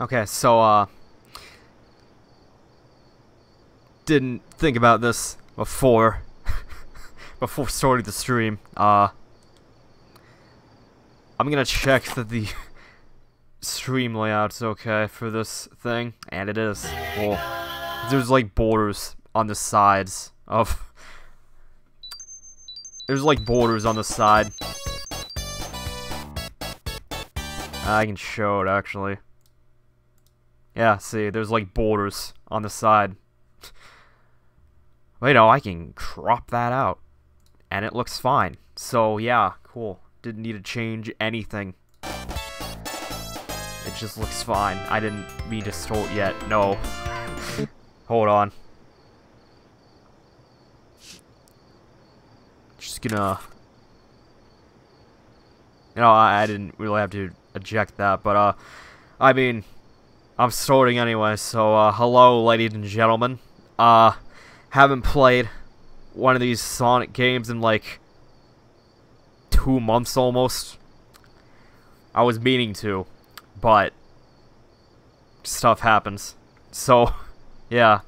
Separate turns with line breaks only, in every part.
Okay, so, uh... Didn't think about this before. before starting the stream. Uh... I'm gonna check that the stream layout's okay for this thing, and it is. Well, there's like borders on the sides of... There's like borders on the side. I can show it, actually. Yeah, see, there's like borders on the side. Wait, no, I can crop that out. And it looks fine. So, yeah, cool. Didn't need to change anything. It just looks fine. I didn't mean to store yet. No. Hold on. Just gonna... You know, I, I didn't really have to eject that, but, uh... I mean... I'm sorting anyway, so, uh, hello, ladies and gentlemen. Uh, haven't played one of these Sonic games in, like, two months almost. I was meaning to, but stuff happens. So, yeah.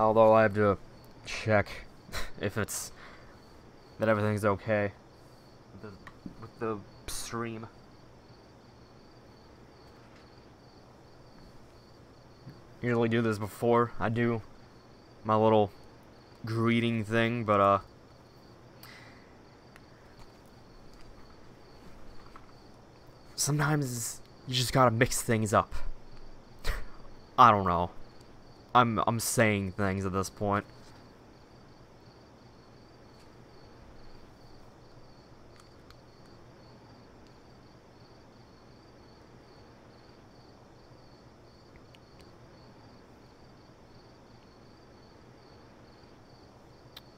Although I have to check if it's that everything's okay with the, with the stream. Usually do this before I do my little greeting thing, but uh sometimes you just gotta mix things up. I don't know. I'm I'm saying things at this point.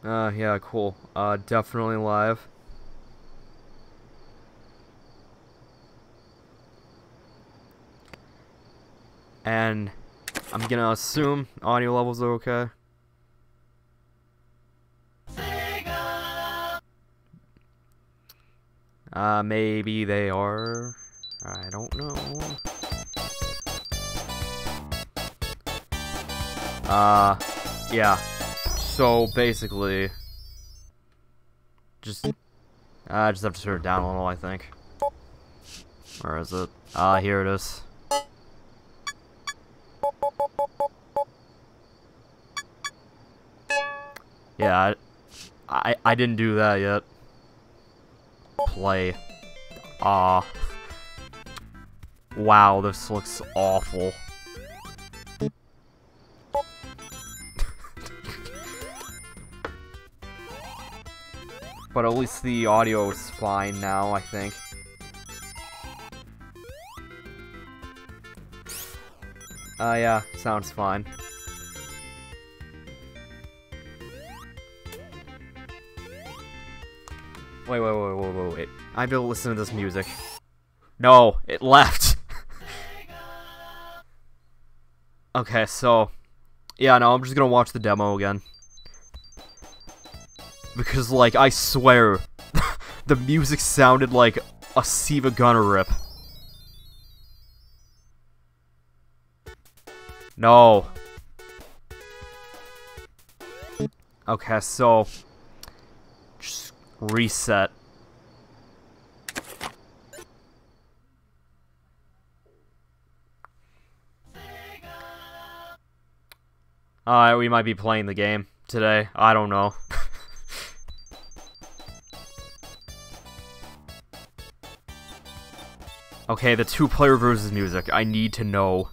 Uh, yeah, cool. Uh, definitely live. And I'm gonna assume audio levels are okay. Uh, maybe they are. I don't know. Uh, yeah. So basically, just I just have to turn it down a little. I think. Where is it? Ah, uh, here it is. Yeah, I, I, I didn't do that yet. Play. Ah. Wow, this looks awful. but at least the audio is fine now, I think. Uh, yeah, sounds fine. Wait, wait, wait, wait, wait, wait. I to listen to this music. No, it left. okay, so... Yeah, no, I'm just gonna watch the demo again. Because, like, I swear, the music sounded like a SiIvaGunner rip. No. Okay, so reset. Alright, we might be playing the game today. I don't know. okay, the two-player versus music. I need to know.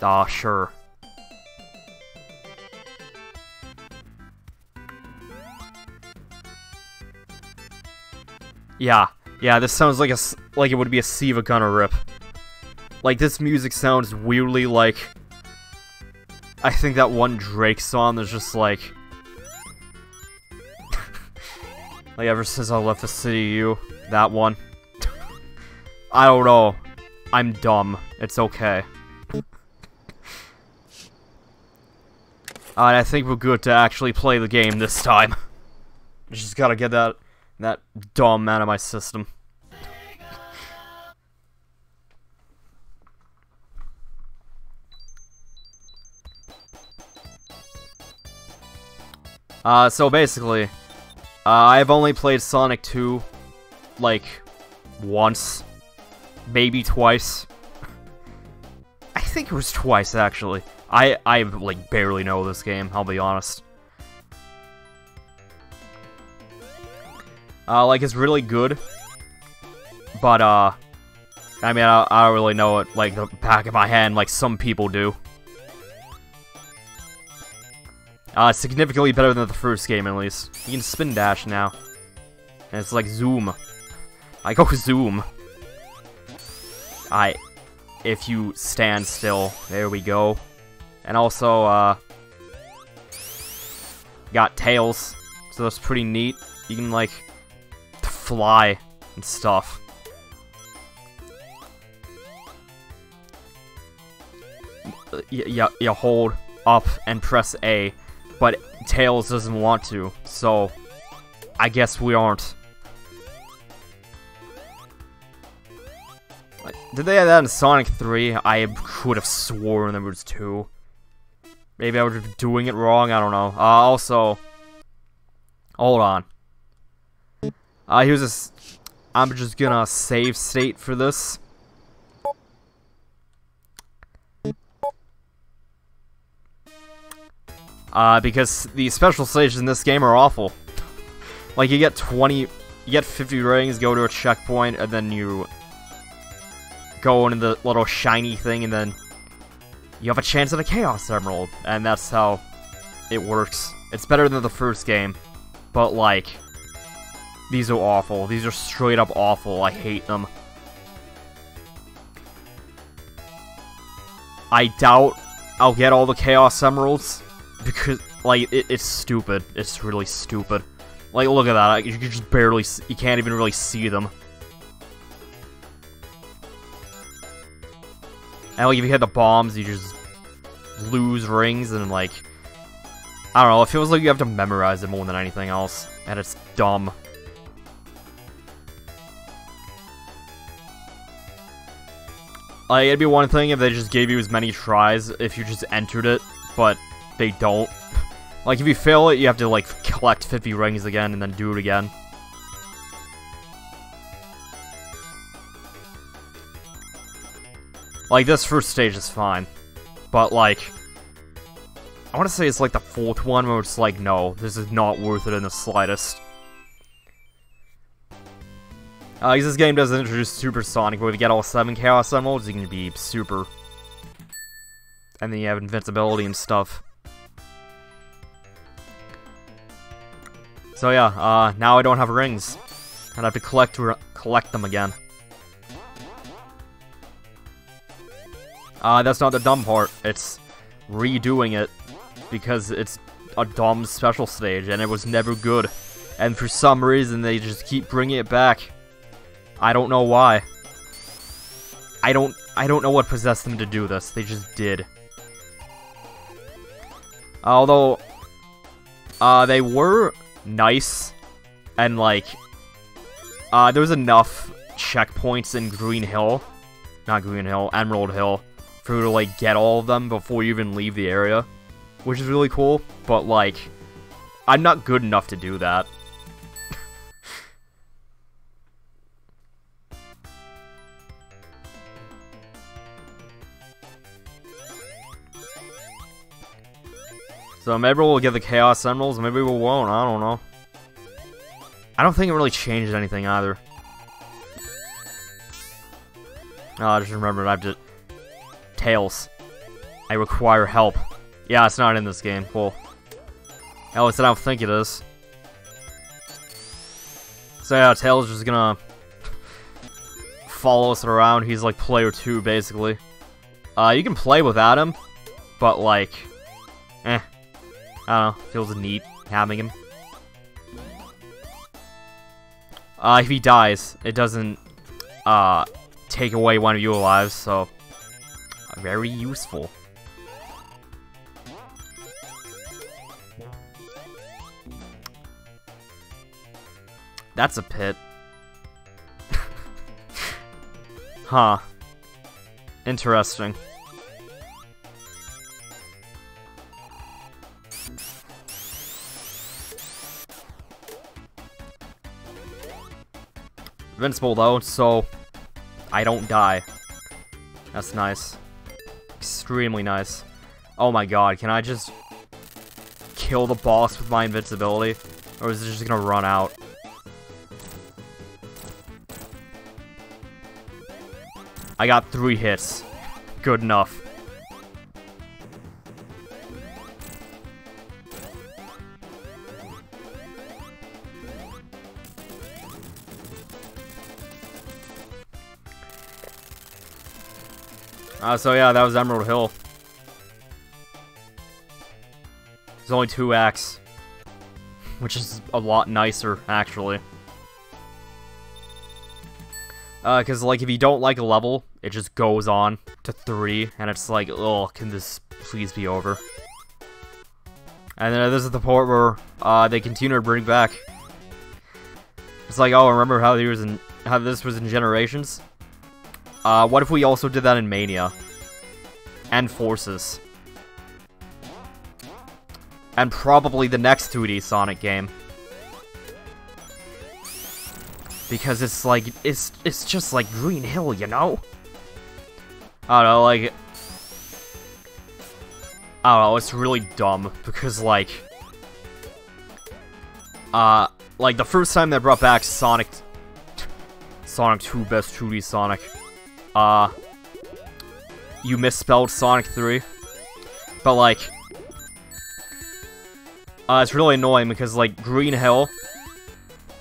Ah, sure. Yeah, yeah, this sounds like a like it would be a SiIvaGunner rip. Like this music sounds weirdly like. I think that one Drake song is just like. like ever since I left the city, you that one. I don't know. I'm dumb. It's okay. Alright, I think we're good to actually play the game this time. Just gotta get that that dumb out of my system. Uh, so basically, uh, I've only played Sonic 2, like, once. Maybe twice. I think it was twice, actually. I, I, like, barely know this game, I'll be honest. Uh, like, it's really good. But, uh, I mean, I, I don't really know it, like, the back of my hand, like some people do. Uh, significantly better than the first game, at least. You can spin dash now. And it's like zoom. I go zoom. I... If you stand still. There we go. And also, uh... Got tails. So that's pretty neat. You can, like, fly and stuff. You, hold up and press A but Tails doesn't want to, so I guess we aren't. Did they have that in Sonic 3? I could have sworn there was 2. Maybe I was doing it wrong, I don't know. Uh, also, hold on. Uh, here's this. I'm just gonna save state for this. Uh, because the special stages in this game are awful. Like, you get 20, you get 50 rings, go to a checkpoint, and then you go into the little shiny thing, and then you have a chance at a Chaos Emerald. And that's how it works. It's better than the first game, but, like, these are awful. These are straight up awful. I hate them. I doubt I'll get all the Chaos Emeralds, because, like, it, it's stupid. It's really stupid. Like, look at that. You can just barely, you can't even really see them. And, like, if you hit the bombs, you just lose rings, and, like, I don't know, it feels like you have to memorize it more than anything else, and it's dumb. Like, it'd be one thing if they just gave you as many tries if you just entered it, but they don't. Like, if you fail it, you have to, like, collect 50 rings again and then do it again. Like, this first stage is fine. But, like... I want to say it's, like, the fourth one where it's like, no, this is not worth it in the slightest. Uh, because this game doesn't introduce Super Sonic, but you get all 7 Chaos Emeralds, you can be super. And then you have invincibility and stuff. So yeah, uh, now I don't have rings. And I have to collect collect them again. Uh, that's not the dumb part. It's redoing it because it's a dumb special stage and it was never good. And for some reason, they just keep bringing it back. I don't know why. I don't I don't know what possessed them to do this. They just did. Although uh they were nice, and like, uh, there was enough checkpoints in Green Hill, not Green Hill, Emerald Hill, for you to like get all of them before you even leave the area, which is really cool, but like, I'm not good enough to do that. So maybe we'll get the Chaos Emeralds, maybe we won't, I don't know. I don't think it really changed anything either. Oh, I just remembered I have to... Tails. I require help. Yeah, it's not in this game. Cool. At least I don't think it is. So yeah, Tails is just gonna follow us around. He's like player 2, basically. Uh, you can play without him, but like, eh. I don't know, feels neat having him. Uh, if he dies, it doesn't, uh, take away one of your lives, so very useful. That's a pit. huh. Interesting. Invincible though, so I don't die. That's nice. Extremely nice. Oh my god, can I just kill the boss with my invincibility? Or is it just gonna run out? I got three hits. Good enough. Uh, so yeah, that was Emerald Hill. There's only two acts. Which is a lot nicer, actually. Uh, cause like, if you don't like a level, it just goes on to three, and it's like, oh, can this please be over? And then this is the part where, uh, they continue to bring back. It's like, oh, remember how, was in, how this was in Generations? Uh, what if we also did that in Mania? And Forces. And probably the next 2D Sonic game. Because it's like, it's, it's just like Green Hill, you know? I don't know, like... I don't know, it's really dumb, because like... Uh, like the first time they brought back Sonic... Sonic 2 Best 2D Sonic uh, you misspelled Sonic 3. But, like, uh, it's really annoying because, like, Green Hill,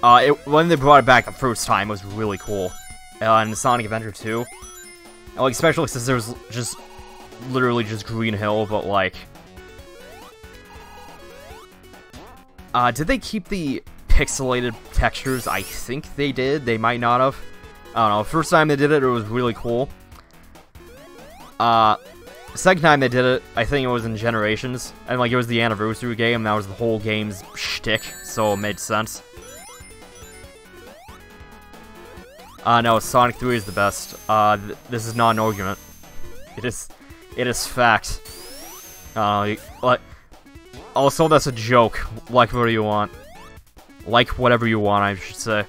uh, it, when they brought it back the first time, it was really cool. Uh, and Sonic Adventure 2. And, like, especially since there was just literally just Green Hill, but, like... Uh, did they keep the pixelated textures? I think they did. They might not have. I don't know, first time they did it, it was really cool. Uh, second time they did it, I think it was in Generations, and like it was the anniversary game, that was the whole game's shtick, so it made sense. Uh, no, Sonic 3 is the best. Uh, th this is not an argument. It is, it is fact. Uh, like, also that's a joke. Like whatever you want. Like whatever you want, I should say.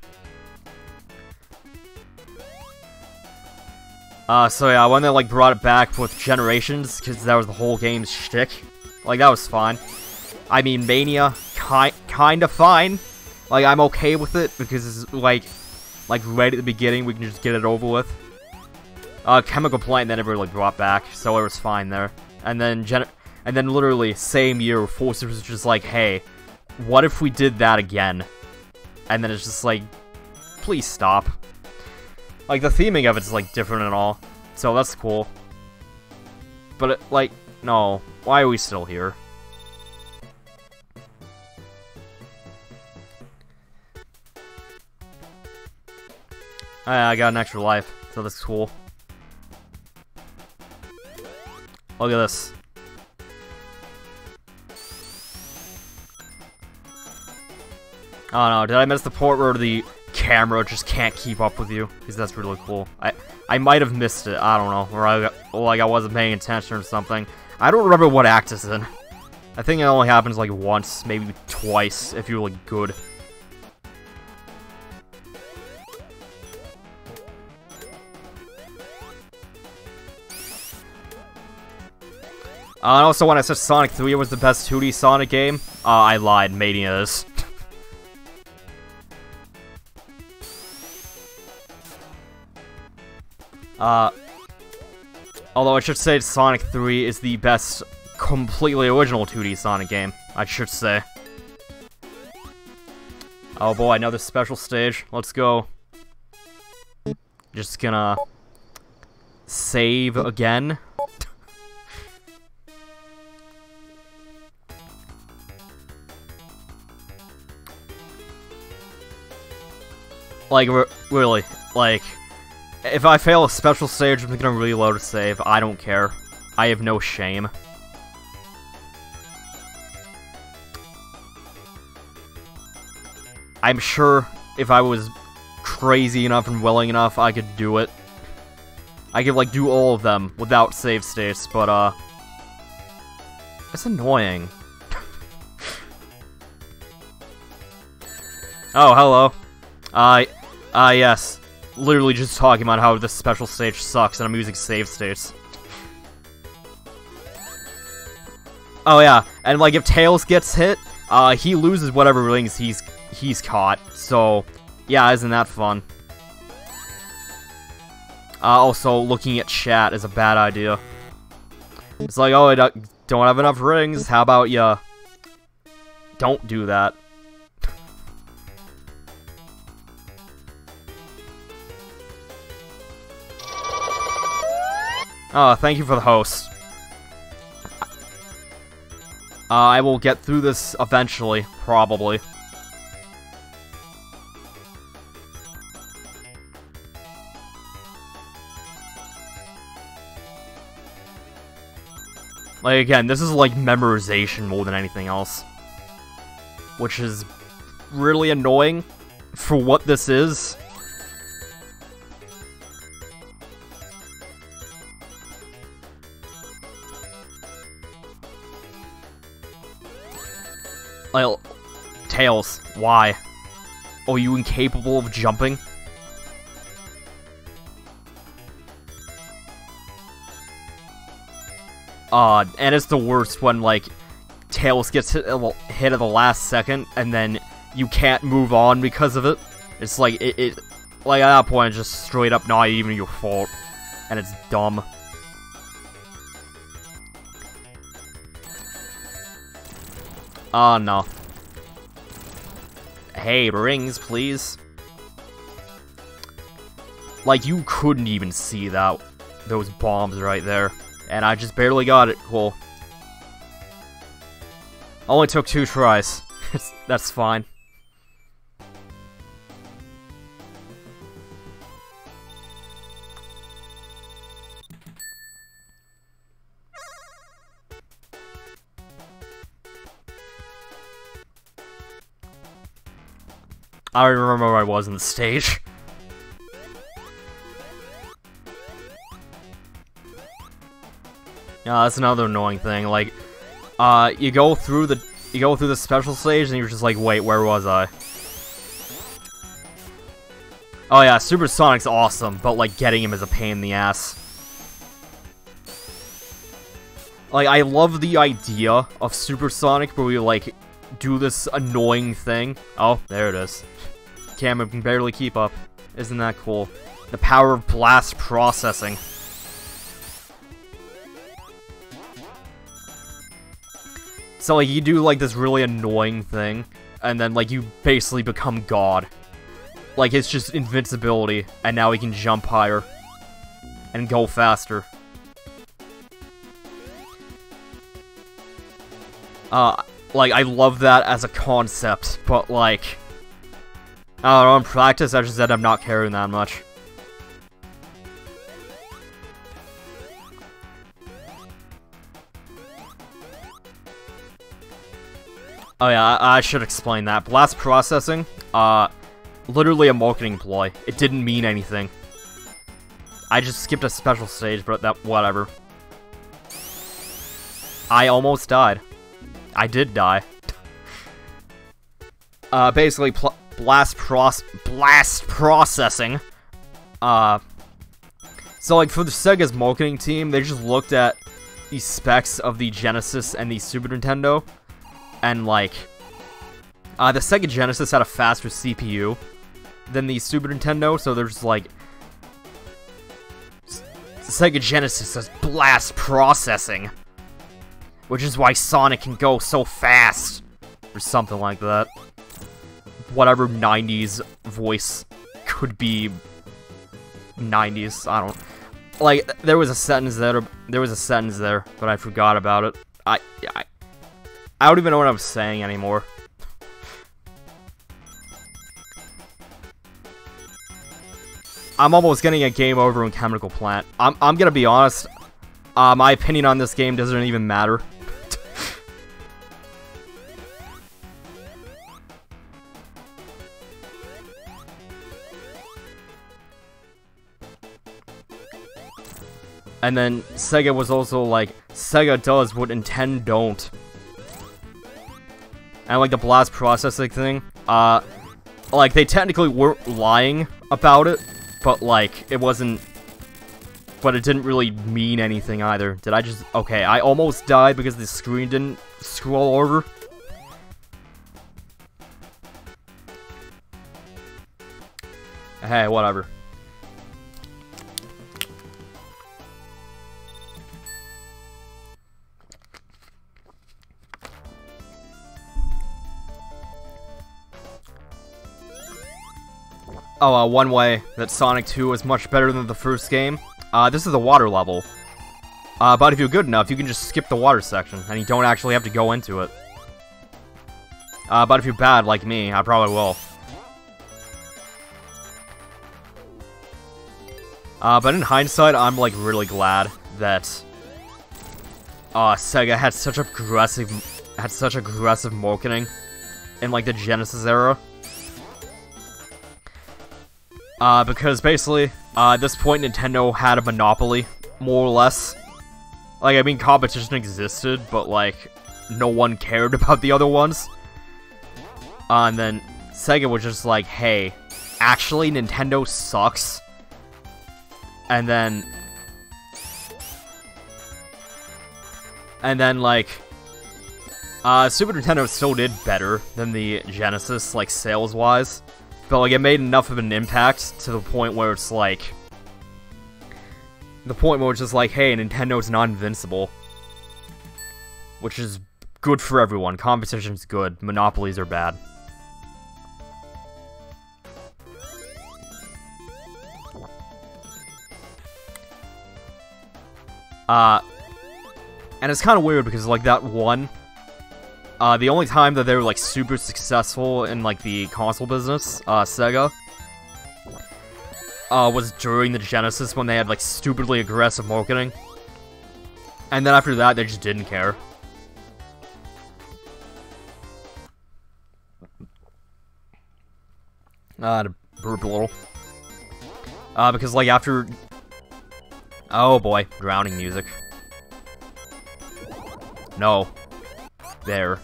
Uh, so yeah, when they, like, brought it back with Generations, because that was the whole game's shtick, like, that was fine. I mean, Mania, ki kinda fine. Like, I'm okay with it, because it's, like, like, right at the beginning, we can just get it over with. Uh, Chemical Plant they never, like, brought back, so it was fine there. And then, Gen and then literally, same year, Forces was just like, hey, what if we did that again? And then it's just like, please stop. Like, the theming of it's, like, different and all. So that's cool. But, it, like, no. Why are we still here? Ah, I got an extra life, so that's cool. Look at this. Oh no, did I miss the port where the camera just can't keep up with you, because that's really cool. I I might have missed it, I don't know, or I, like I wasn't paying attention or something. I don't remember what act it's in. I think it only happens like once, maybe twice, if you're like good. Uh, and also, when I said Sonic 3 was the best 2D Sonic game, uh, I lied, Mania is. Uh, although I should say Sonic 3 is the best completely original 2D Sonic game, I should say. Oh boy, another special stage. Let's go. Just gonna save again. like, really, like, If I fail a special stage, I'm gonna reload a save. I don't care. I have no shame. I'm sure if I was crazy enough and willing enough, I could do it. I could, like, do all of them without save states, but, uh... It's annoying. oh, hello. I... Uh, uh, yes. Literally just talking about how this special stage sucks and I'm using save states. Oh yeah, and like if Tails gets hit, uh, he loses whatever rings he's he's caught. So, yeah, isn't that fun? Uh, also, looking at chat is a bad idea. It's like, oh, I don't have enough rings. How about you? Don't do that. Oh, thank you for the host. Uh, I will get through this eventually, probably. Like, again, this is like memorization more than anything else. Which is really annoying for what this is. Tails, why? Are you incapable of jumping? Uh, and it's the worst when, like, Tails gets hit, hit at the last second, and then you can't move on because of it. It's like, it, it like, at that point, it's just straight up not even your fault. And it's dumb. Oh, no. Hey, rings, please. Like, you couldn't even see that, those bombs right there. And I just barely got it. Cool. Only took two tries. That's fine. I don't even remember where I was in the stage. Yeah, that's another annoying thing. Like, uh, you go through the you go through the special stage and you're just like, wait, where was I? Oh yeah, Supersonic's awesome, but like getting him is a pain in the ass. Like, I love the idea of Supersonic where we like do this annoying thing. Oh, there it is. Camera can barely keep up. Isn't that cool? The power of blast processing. So, like, you do, like, this really annoying thing, and then, like, you basically become God. Like, it's just invincibility, and now he can jump higher. And go faster. Uh, like, I love that as a concept, but, like... I don't know, in practice, I just said I'm not caring that much. Oh yeah, I, I, should explain that. Blast processing, uh, literally a marketing ploy. It didn't mean anything. I just skipped a special stage, but that, whatever. I almost died. I did die. uh, basically, blast pros- blast processing. Uh, so like for the Sega's marketing team, they just looked at the specs of the Genesis and the Super Nintendo, and like, uh, the Sega Genesis had a faster CPU than the Super Nintendo, so there's like, Sega Genesis has blast processing, which is why Sonic can go so fast, or something like that. Whatever 90s voice could be 90s, I don't like there was a sentence there there was a sentence there but i forgot about it i i I don't even know what I'm saying anymore. I'm almost getting a game over in Chemical Plant. I'm, I'm gonna be honest, uh, my opinion on this game doesn't even matter. And then Sega was also like, Sega does what Nintendo don't. And like the blast processing thing, uh, like they technically weren't lying about it, but like it wasn't but it didn't really mean anything either. Did I just... Okay, I almost died because the screen didn't scroll over. Hey, whatever. Oh, uh, one way that Sonic 2 is much better than the first game. Uh, this is the water level. Uh, but if you're good enough, you can just skip the water section, and you don't actually have to go into it. Uh, but if you're bad, like me, I probably will. Uh, but in hindsight, I'm, like, really glad that, uh, Sega had such aggressive, had such aggressive marketing in, like, the Genesis era. Uh, because basically, uh, at this point, Nintendo had a monopoly, more or less. Like, I mean, competition existed, but, like, no one cared about the other ones. Uh, and then Sega was just like, hey, actually, Nintendo sucks. And then... And then, like... Uh, Super Nintendo still did better than the Genesis, like, sales-wise. But, like, it made enough of an impact to the point where it's like... The point where it's just like, hey, Nintendo's not invincible. Which is good for everyone. Competition's good. Monopolies are bad. Uh, and it's kind of weird because, like, that one uh, the only time that they were, like, super successful in, like, the console business, uh, Sega, uh, was during the Genesis when they had, like, stupidly aggressive marketing. And then after that, they just didn't care. Uh, to burp a little. Uh, because, like, after... Oh, boy. Drowning music. No there.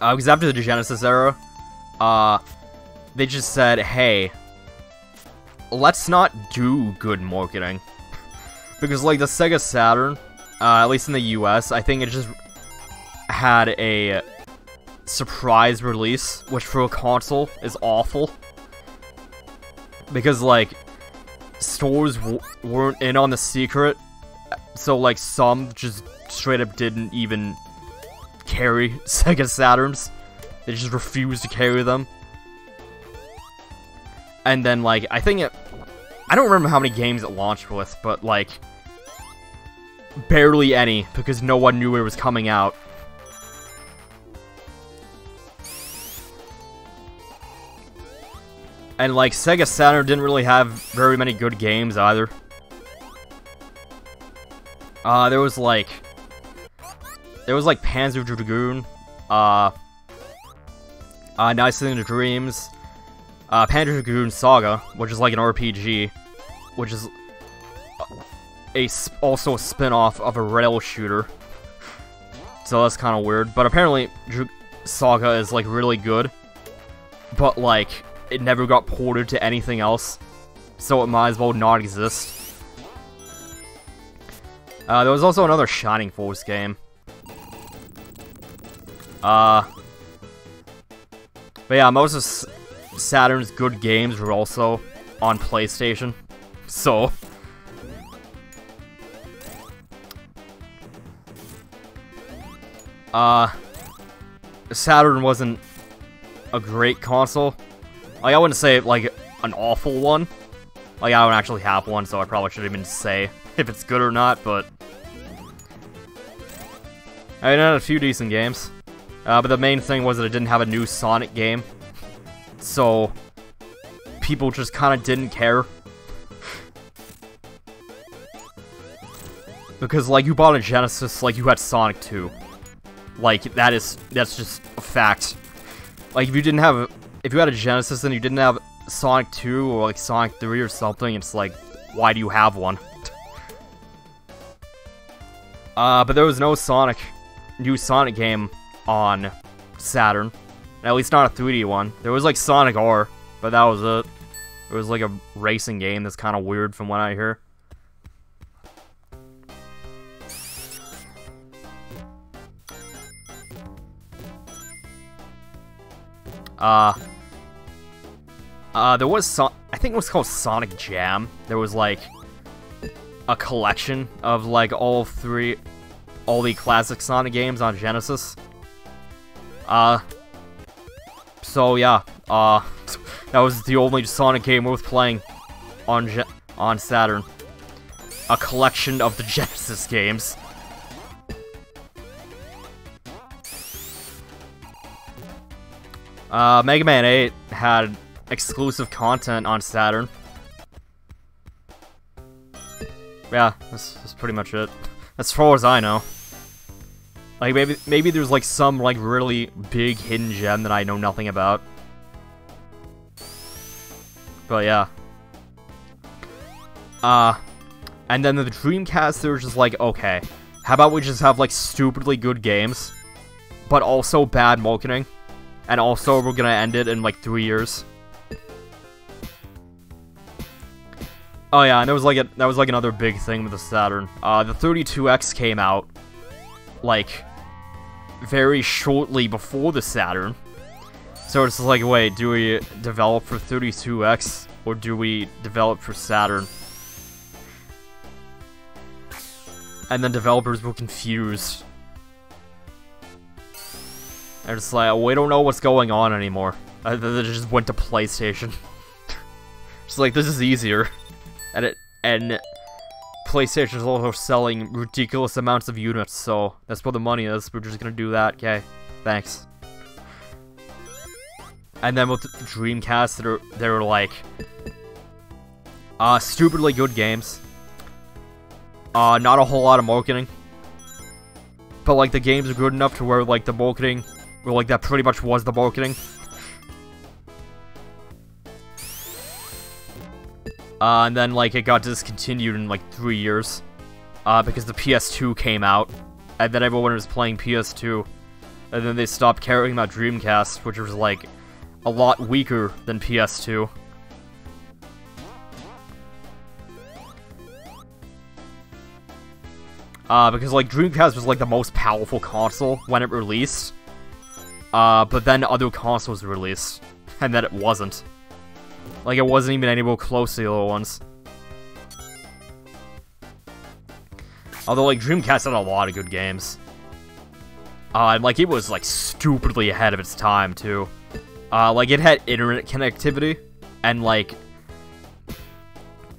Uh, because after the Genesis era, uh, they just said, hey, let's not do good marketing. because, like, the Sega Saturn, uh, at least in the US, I think it just had a surprise release, which for a console is awful. Because, like, stores weren't in on the secret, so, like, some just straight up didn't even carry Sega Saturns. They just refused to carry them. And then, like, I think it... I don't remember how many games it launched with, but, like... Barely any, because no one knew it was coming out. And, like, Sega Saturn didn't really have very many good games either. Uh, there was, like... There was like Panzer Dragoon, uh, uh, NiGHTS into Dreams, uh, Panzer Dragoon Saga, which is like an RPG, which is a also a spin-off of a rail shooter. So that's kind of weird. But apparently, Dragoon Saga is like really good, but like it never got ported to anything else, so it might as well not exist. Uh, there was also another Shining Force game. Uh, but yeah, most of Saturn's good games were also on PlayStation, so... Uh, Saturn wasn't a great console. Like, I wouldn't say, like, an awful one. Like, I don't actually have one, so I probably shouldn't even say if it's good or not, but... I mean, it had a few decent games. Uh, but the main thing was that it didn't have a new Sonic game. So, people just kind of didn't care. Because, like, you bought a Genesis, like, you had Sonic 2. Like, that is, that's just a fact. Like, if you didn't have, if you had a Genesis and you didn't have Sonic 2 or, like, Sonic 3 or something, it's like, why do you have one? uh, but there was no Sonic, new Sonic game on Saturn. At least not a 3D one. There was, like, Sonic R, but that was it. It was, like, a racing game that's kind of weird from what I hear. Uh, uh, there was so I think it was called Sonic Jam. There was like a collection of like all three, all the classic Sonic games on Genesis. Uh, so yeah, uh, that was the only Sonic game worth playing on Ge on Saturn. A collection of the Genesis games. Uh, Mega Man 8 had exclusive content on Saturn. Yeah, that's, that's pretty much it. As far as I know. Like, maybe maybe there's, like, some, like, really big hidden gem that I know nothing about. But, yeah. Uh, and then the Dreamcast, they were just like, okay, how about we just have, like, stupidly good games, but also bad marketing? And also, we're gonna end it in like three years. Oh yeah, and there was like a, that was like another big thing with the Saturn. Uh, the 32X came out like very shortly before the Saturn. So it's like, wait, do we develop for 32X or do we develop for Saturn? And then developers were confused they're just like, we don't know what's going on anymore. Uh, they just went to PlayStation. It's like, this is easier. And it, and PlayStation is also selling ridiculous amounts of units, so that's where the money is. We're just gonna do that. Okay, thanks. And then with Dreamcast, they're, they're like, uh, stupidly good games. Uh, not a whole lot of marketing. But, like, the games are good enough to where, like, the marketing well, like, that pretty much was the marketing. Uh, and then, like, it got discontinued in, like, three years. Uh, because the PS2 came out. And then everyone was playing PS2. And then they stopped caring about Dreamcast, which was, like, a lot weaker than PS2. Uh, because, like, Dreamcast was, like, the most powerful console when it released. Uh, but then other consoles released, and that it wasn't. Like, it wasn't even anywhere close to the other ones. Although, like, Dreamcast had a lot of good games. Uh, and, like, it was, like, stupidly ahead of its time, too. Uh, like, it had internet connectivity, and, like,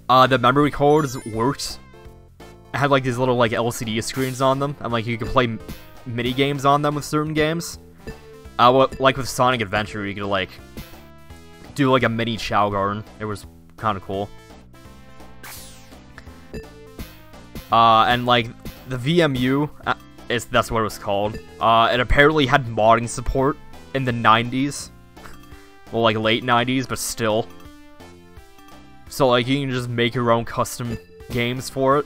uh, the memory cards worked. It had, like, these little, like, LCD screens on them, and, like, you could play mini games on them with certain games. Uh, like with Sonic Adventure, you could like do like a mini Chao Garden. It was kind of cool. Uh, and like the VMU, uh, is that's what it was called. Uh, it apparently had modding support in the 90s. Well, like late 90s, but still. So like you can just make your own custom games for it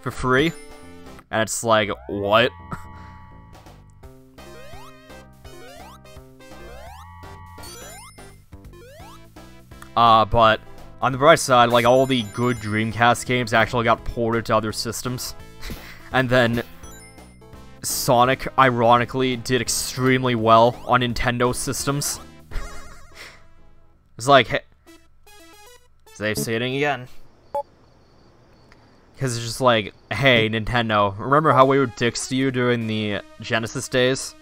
for free. And it's like, what? Uh, but on the bright side, like all the good Dreamcast games actually got ported to other systems. and then Sonic, ironically, did extremely well on Nintendo systems. it's like, hey, save stating again. Because it's just like, hey, Nintendo, remember how we were dicks to you during the Genesis days?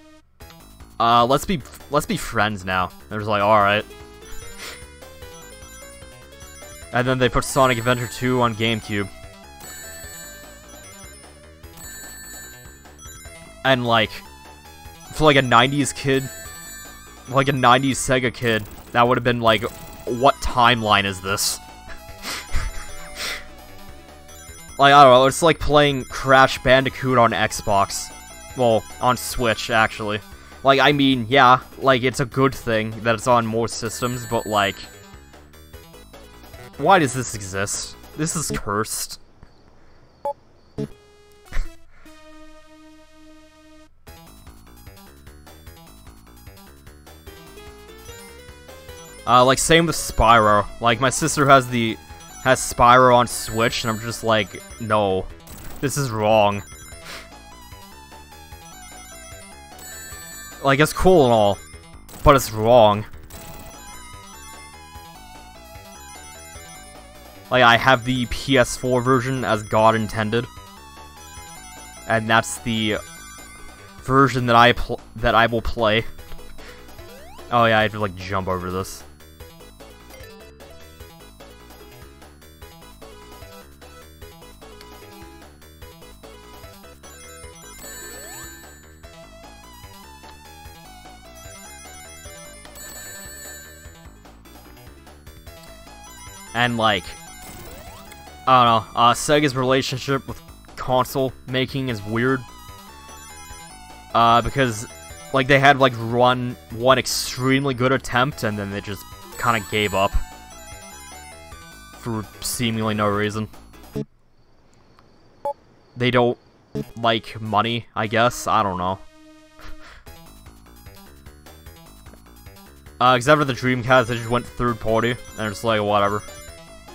Uh, let's be, let's be friends now. They're just like, alright. And then they put Sonic Adventure 2 on GameCube. And like, for like a 90s kid, like a 90s Sega kid, that would have been like what timeline is this? like, I don't know, it's like playing Crash Bandicoot on Xbox. Well, on Switch, actually. Like, I mean, yeah, like, it's a good thing that it's on more systems, but, like... Why does this exist? This is cursed. uh, like, same with Spyro. Like, my sister has the... has Spyro on Switch, and I'm just like, no. This is wrong. Like, it's cool and all, but it's wrong. Like, I have the PS4 version as God intended. And that's the version that I that I will play. Oh yeah, I have to like jump over this. And like I don't know. Uh, Sega's relationship with console making is weird. Uh, because, like, they had, like, run one extremely good attempt, and then they just kind of gave up. For seemingly no reason. They don't like money, I guess? I don't know. uh, except for the Dreamcast, they just went third party, and it's like, whatever.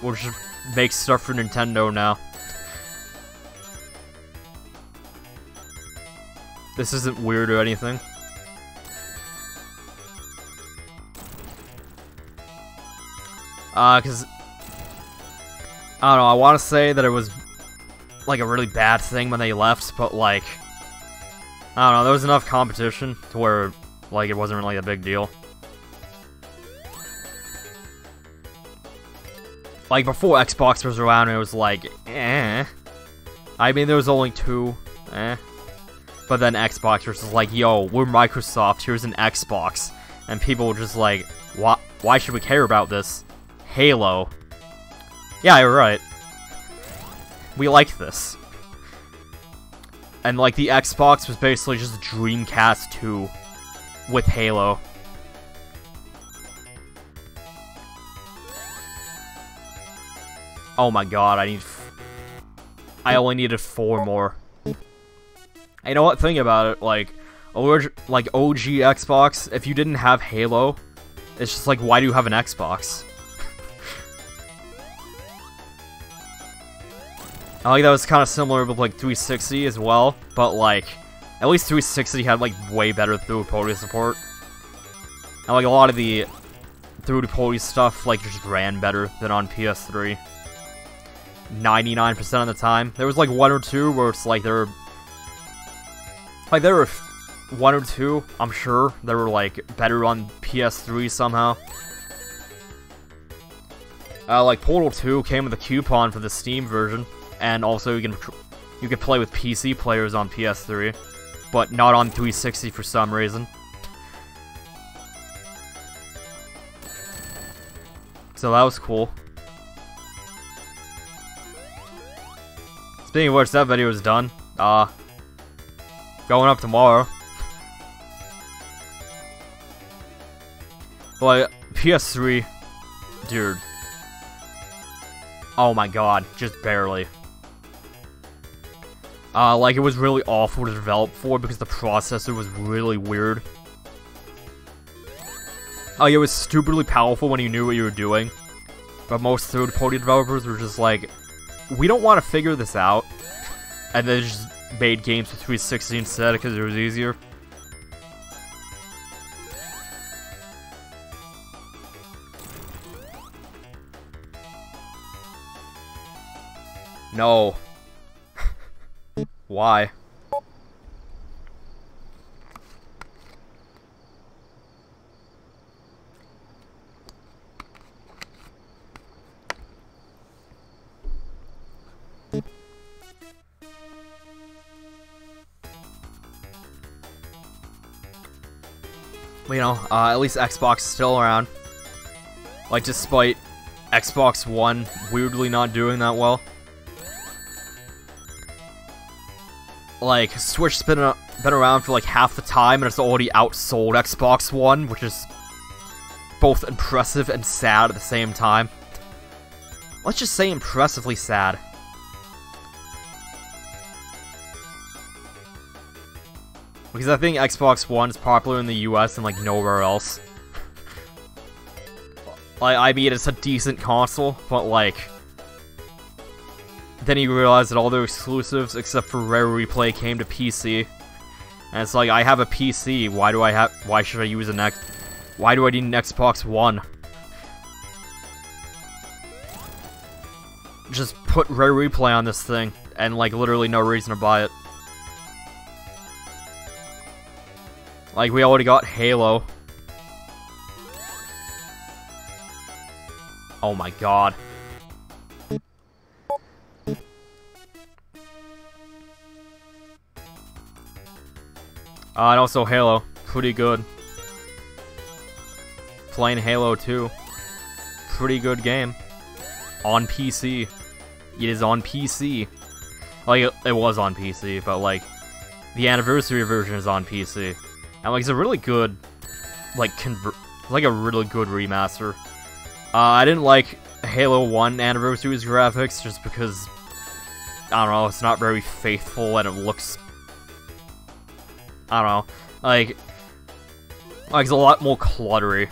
We'll just make stuff for Nintendo now. This isn't weird or anything. Uh, cause... I don't know, I want to say that it was, like, a really bad thing when they left, but, like... I don't know, there was enough competition to where, like, it wasn't really a big deal. Like, before Xbox was around, it was like, eh. I mean, there was only two, eh. But then Xbox was just like, yo, we're Microsoft, here's an Xbox. And people were just like, why, why should we care about this? Halo. Yeah, you're right. We like this. And, like, the Xbox was basically just Dreamcast 2 with Halo. Oh my god, I need... I only needed four more. You know what? Think about it. Like, OG, like OG Xbox, if you didn't have Halo, it's just like, why do you have an Xbox? I like that was kind of similar with like 360 as well, but like, at least 360 had like way better third-party support. And like a lot of the third-party stuff like just ran better than on PS3. 99% of the time. There was like one or two where it's like there were... Like there were one or two, I'm sure, that were like better on PS3 somehow. Uh, like Portal 2 came with a coupon for the Steam version, and also you can you can play with PC players on PS3, but not on 360 for some reason. So that was cool. Speaking of which, that video is done. Uh, going up tomorrow. Like, PS3, dude. Oh my god, just barely. Uh, like, it was really awful to develop for because the processor was really weird. Like, it was stupidly powerful when you knew what you were doing. But most third-party developers were just like, we don't want to figure this out. And then just made games with 360 instead because it was easier. No. Why? You know, uh, at least Xbox is still around. Like, despite Xbox One weirdly not doing that well. Like, Switch's been, uh, been around for like half the time and it's already outsold Xbox One, which is both impressive and sad at the same time. Let's just say impressively sad. Because I think Xbox One is popular in the US and like nowhere else. like, I mean, it's a decent console, but like... Then you realize that all their exclusives, except for Rare Replay, came to PC. And it's like, I have a PC, why do I have- why should I use an X- why do I need an Xbox One? Just put Rare Replay on this thing, and like literally no reason to buy it. Like, we already got Halo. Oh my god. Uh, and also Halo. Pretty good. Playing Halo 2. Pretty good game. On PC. It is on PC. Like, it, it was on PC, but like, the anniversary version is on PC. And like, it's a really good, like, convert, like a really good remaster. Uh, I didn't like Halo 1 Anniversary's graphics just because, I don't know, it's not very faithful and it looks, I don't know, like, like it's a lot more cluttery.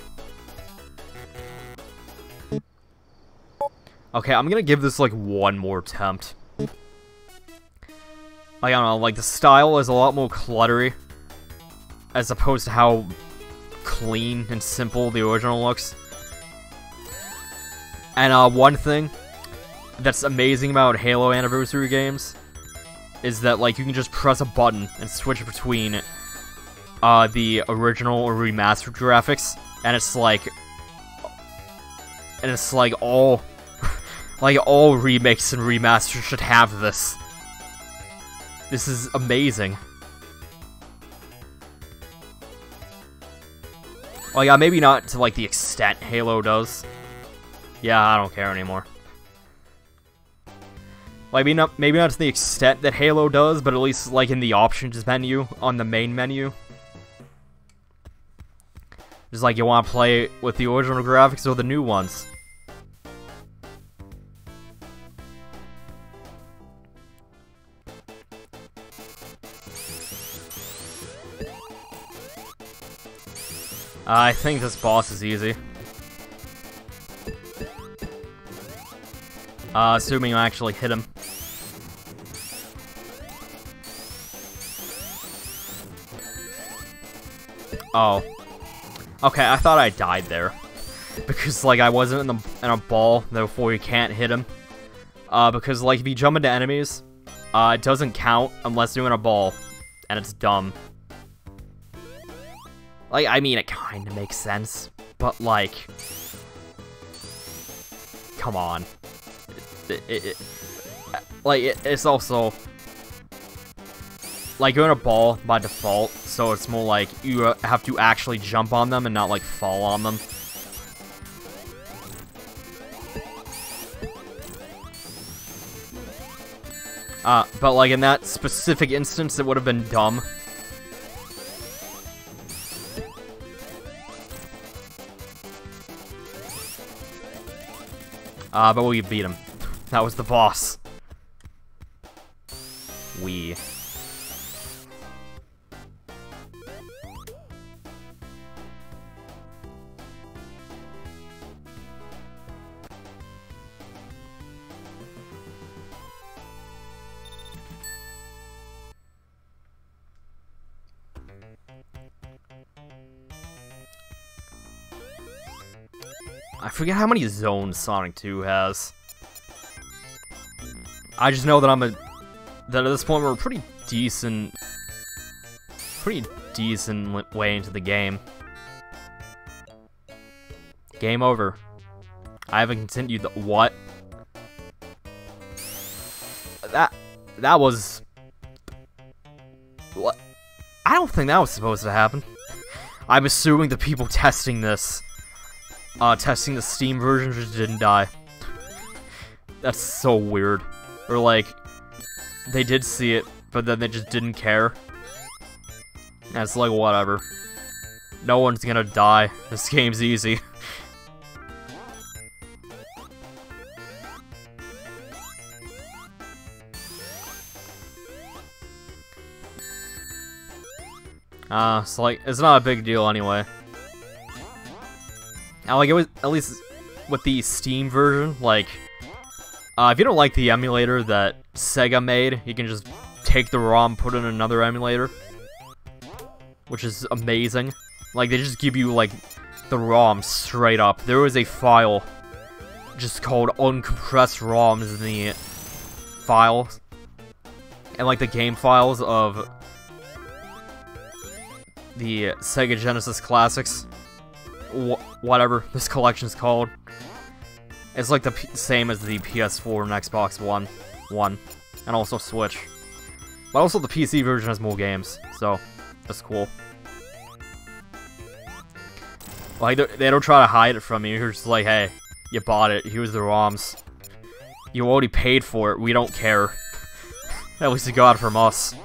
Okay, I'm gonna give this like one more attempt. Like, I don't know, like the style is a lot more cluttery as opposed to how clean and simple the original looks. And uh, one thing that's amazing about Halo Anniversary games is that like you can just press a button and switch between uh, the original or remastered graphics, and it's like, and it's like all, like all remakes and remasters should have this. This is amazing. Well, yeah, maybe not to like the extent Halo does. Yeah, I don't care anymore. Like, maybe not, maybe not to the extent that Halo does, but at least like in the options menu on the main menu. Just like you want to play with the original graphics or the new ones. I think this boss is easy. Uh, assuming I actually hit him. Oh. Okay, I thought I died there. Because, like, I wasn't in, the, in a ball, therefore you can't hit him. Uh, because, like, if you jump into enemies, uh, it doesn't count unless you're in a ball. And it's dumb. Like, I mean, it kinda makes sense, but like... Come on. It, it, it, like, it's also... Like, you're in a ball by default, so it's more like you have to actually jump on them and not, like, fall on them. Uh, but, like, in that specific instance, it would have been dumb. Uh, but we beat him. That was the boss. We. I forget how many zones Sonic 2 has. I just know that I'm a... That at this point we're pretty decent... Pretty decent way into the game. Game over. I haven't continued the... What? That... That was... What? I don't think that was supposed to happen. I'm assuming the people testing this uh, testing the Steam version just didn't die. That's so weird. Or like, they did see it, but then they just didn't care. And it's like, whatever. No one's gonna die. This game's easy. Uh, so like, it's not a big deal anyway. Now, like, it was, at least with the Steam version, like, uh, if you don't like the emulator that Sega made, you can just take the ROM, put it in another emulator. Which is amazing. Like, they just give you, like, the ROM straight up. There was a file just called uncompressed ROMs in the files. And, like, the game files of the Sega Genesis Classics, wh whatever this collection's called. It's like the P same as the PS4 and Xbox One, one, and also Switch. But also the PC version has more games, so that's cool. Like, they don't try to hide it from you, you're just like, hey, you bought it, here's the ROMs. You already paid for it, we don't care. At least you got it from us.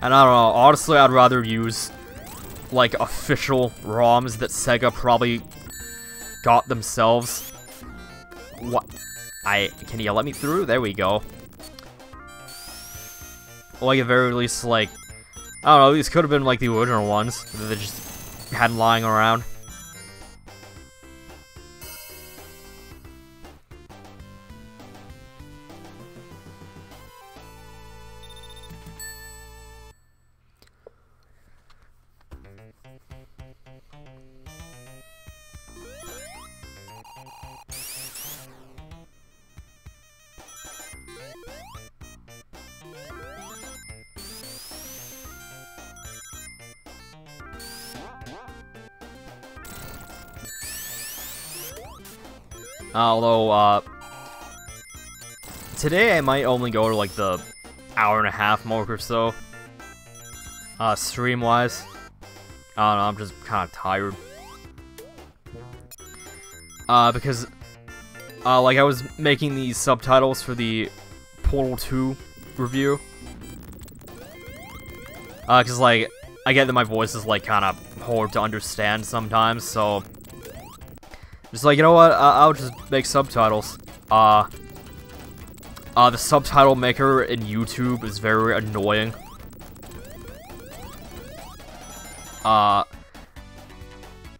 And I don't know, honestly, I'd rather use, like, official ROMs that Sega probably got themselves. What? I- can you let me through? There we go. Like, at very least, like, I don't know, these could have been, like, the original ones that they just had lying around. Although, uh, today I might only go to like the hour and a half mark or so. Uh, stream-wise. I don't know, I'm just kind of tired. Uh, because, uh, like I was making these subtitles for the Portal 2 review. Uh, cause like, I get that my voice is like kind of hard to understand sometimes, so just like, you know what, uh, I'll just make subtitles. Uh, uh, the subtitle maker in YouTube is very annoying. Uh,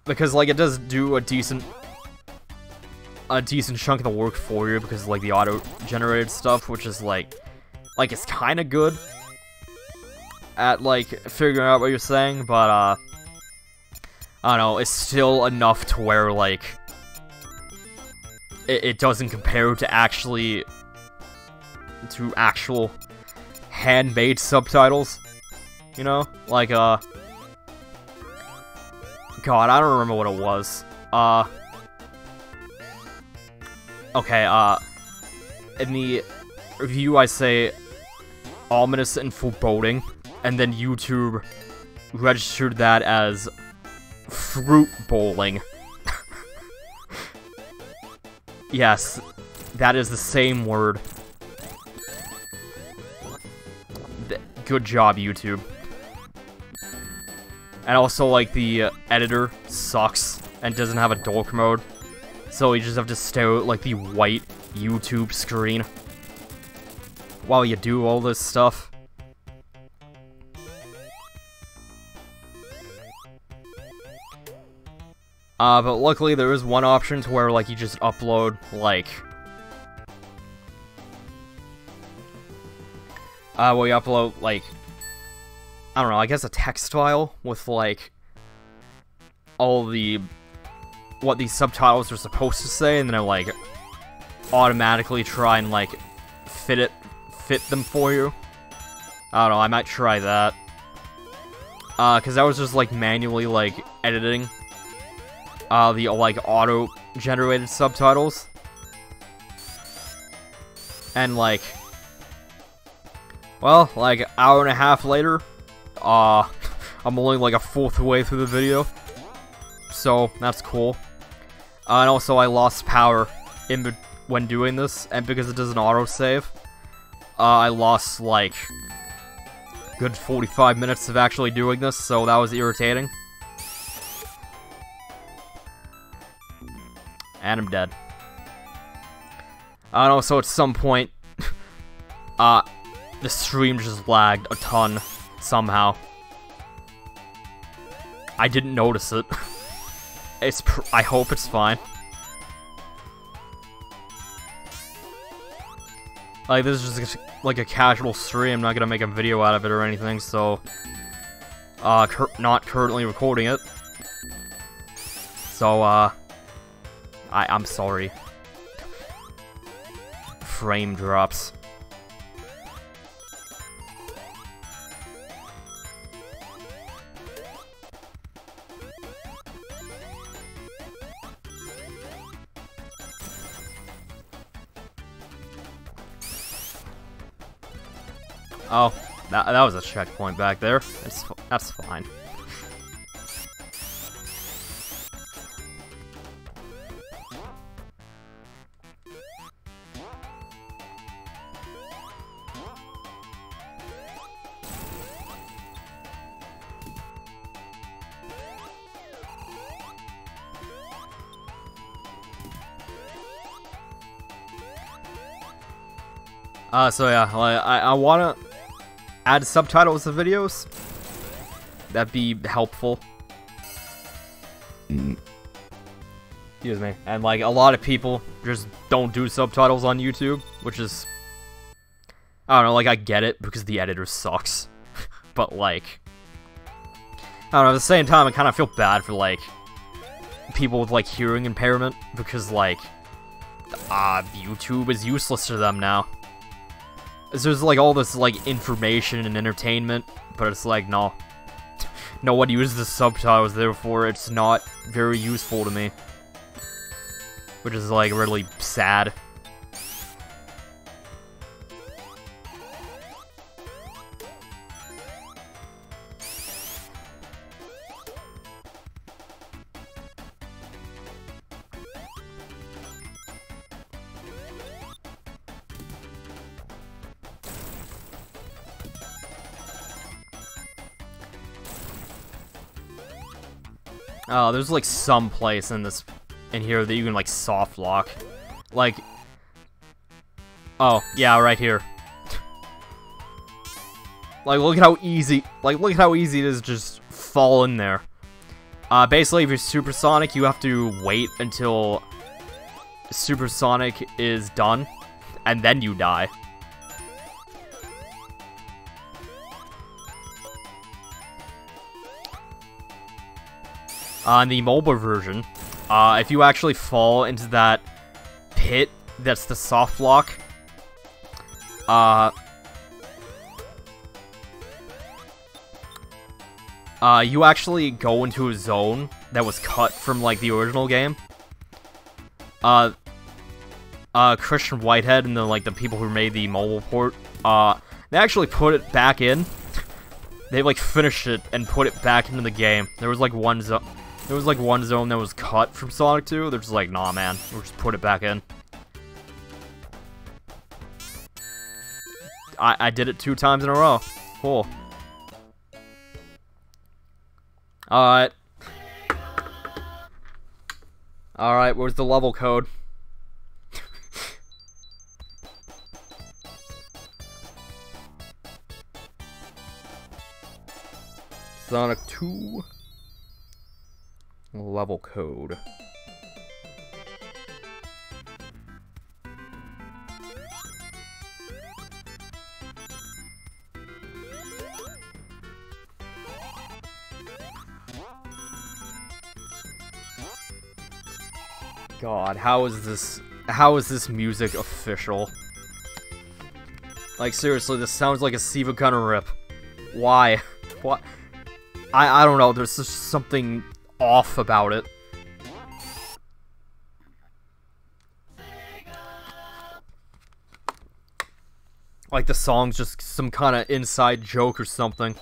because, like, it does do a decent, a decent chunk of the work for you because, like, the auto-generated stuff, which is, like, like, it's kind of good at, like, figuring out what you're saying, but, uh, I don't know, it's still enough to where, like, it, it doesn't compare to actually to actual handmade subtitles. You know? Like, uh... God, I don't remember what it was. Uh... Okay, uh... In the review, I say ominous and foreboding, and then YouTube registered that as fruit bowling. Yes, that is the same word. Good job, YouTube. And also, like, the uh, editor sucks and doesn't have a dark mode. So you just have to stare at, like, the white YouTube screen while you do all this stuff. Uh, but luckily there is one option to where, like, you just upload, like... Uh, well, you upload, like... I don't know, I guess a text file with, like... All the... What these subtitles are supposed to say, and then I, like... Automatically try and, like... Fit it... Fit them for you. I don't know, I might try that. Uh, because I was just, like, manually, like, editing uh, the, like, auto-generated subtitles. And, like, well, like, an hour and a half later, uh, I'm only like a fourth way through the video. So, that's cool. Uh, and also, I lost power in when doing this, and because it does an autosave, uh, I lost, like, good 45 minutes of actually doing this, so that was irritating. And I'm dead. And also, at some point, uh, the stream just lagged a ton, somehow. I didn't notice it. it's I hope it's fine. Like, this is just like a casual stream, I'm not gonna make a video out of it or anything, so... Uh, cur not currently recording it. So, uh... I I'm sorry. Frame drops. Oh, that, that was a checkpoint back there. That's, that's fine. Uh, so yeah, like, I, I wanna add subtitles to videos. That'd be helpful. Mm. Excuse me. And like, a lot of people just don't do subtitles on YouTube, which is... I don't know, like, I get it, because the editor sucks. but like... I don't know, at the same time, I kind of feel bad for, like, people with, like, hearing impairment, because, like, uh, YouTube is useless to them now. So there's like all this like information and entertainment, but it's like no, no one uses the subtitles. Therefore, it's not very useful to me, which is like really sad. Oh, there's like some place in this, in here that you can like soft lock. Like, oh, yeah, right here. like, look at how easy, like, look at how easy it is just fall in there. Uh, basically, if you're supersonic, you have to wait until supersonic is done, and then you die. On the mobile version, uh, if you actually fall into that pit that's the soft lock, uh, uh, you actually go into a zone that was cut from, like, the original game. Uh, uh, Christian Whitehead and the, like, the people who made the mobile port, uh, they actually put it back in. they, like, finished it and put it back into the game. There was, like, one zone there was like one zone that was cut from Sonic 2. They're just like, nah, man. We'll just put it back in. I, I did it two times in a row. Cool. Alright. Alright, where's the level code? Sonic 2 level code. God, how is this how is this music official? Like seriously, this sounds like a SiIvaGunner rip. Why? What? I I don't know. There's just something off about it. Like the song's just some kind of inside joke or something.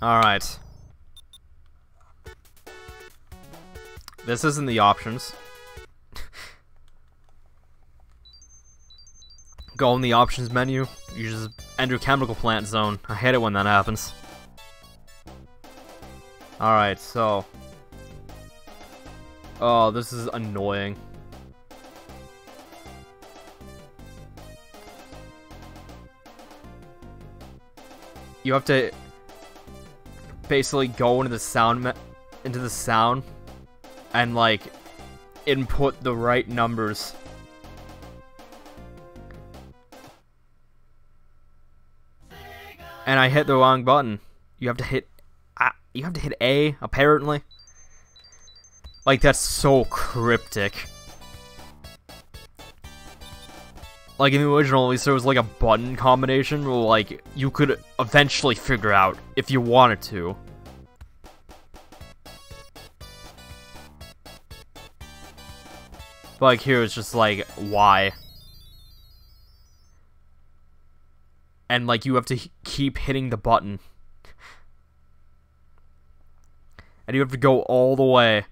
Alright. This isn't the options. Go in the options menu, you just enter chemical plant zone. I hate it when that happens. Alright, so... Oh, this is annoying. You have to basically go into the sound into the sound and like input the right numbers. And I hit the wrong button. You have to hit uh, you have to hit A apparently. Like that's so cryptic. Like in the original, at least there was like a button combination where like you could eventually figure out if you wanted to. But like here it's just like why. And like you have to keep hitting the button. And you have to go all the way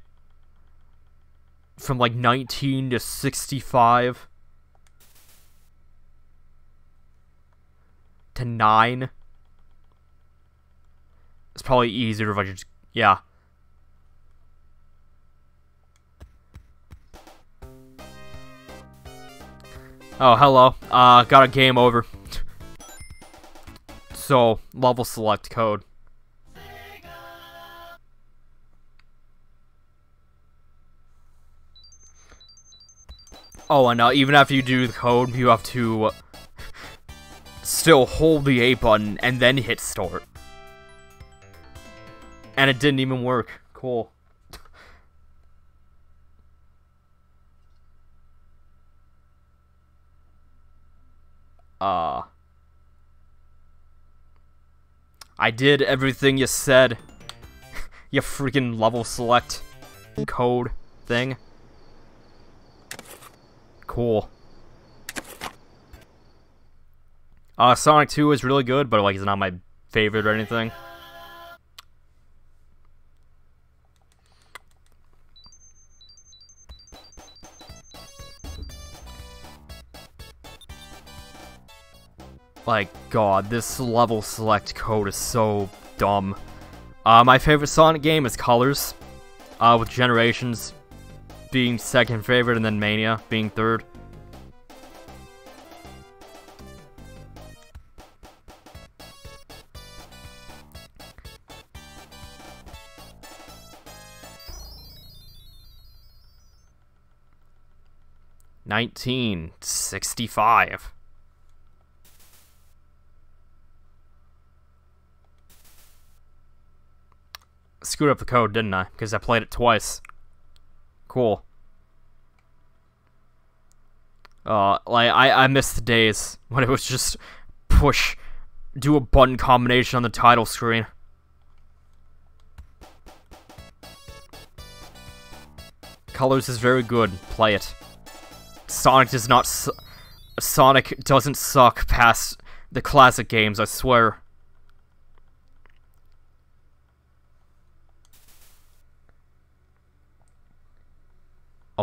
from like 19 to 65 to 9. It's probably easier if I just, yeah. Oh, hello. Uh, got a game over. So, level select code. Oh, and uh, even after you do the code, you have to still hold the A button and then hit start. And it didn't even work. Cool. uh... I did everything you said. you freaking level select code thing. Cool. Uh, Sonic 2 is really good, but like it's not my favorite or anything. Like, god, this level select code is so dumb. Uh, my favorite Sonic game is Colors, uh, with Generations being second favorite and then Mania being third. Nineteen sixty-five. Screwed up the code, didn't I? Because I played it twice. Cool. Uh, like, I, I miss the days when it was just push, do a button combination on the title screen. Colors is very good. Play it. Sonic does not Sonic doesn't suck past the classic games, I swear.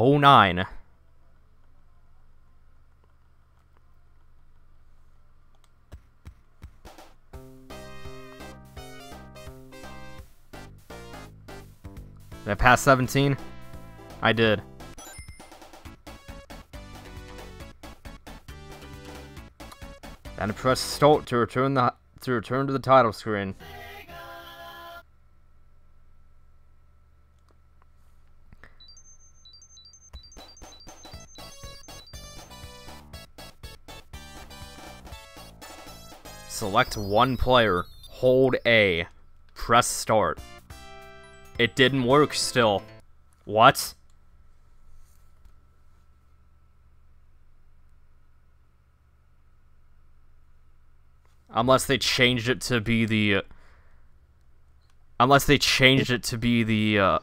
Oh nine. Did I pass 17? I did. And press Start to return the to return to the title screen. Select one player, hold A, press start. It didn't work still. What? Unless they changed it to be the... Unless they changed it to be the, uh,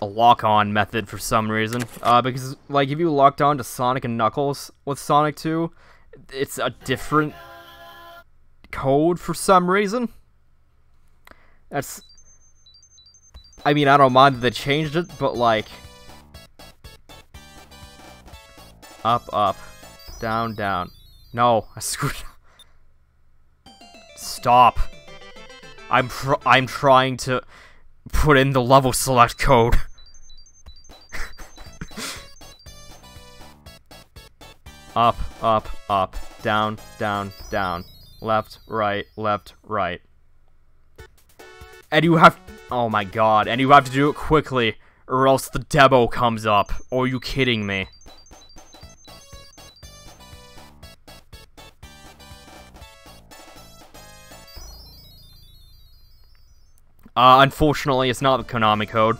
a lock-on method for some reason. Uh, because, like, if you locked on to Sonic and Knuckles with Sonic 2, it's a different code for some reason. That's... I mean, I don't mind that they changed it, but like... Up, up. Down, down. No, I screwed Stop. I'm I'm trying to put in the level select code. up, up, up, down, down, down, left, right, left, right. And you have- oh my god, and you have to do it quickly, or else the demo comes up. Are you kidding me? Uh, unfortunately, it's not the Konami code.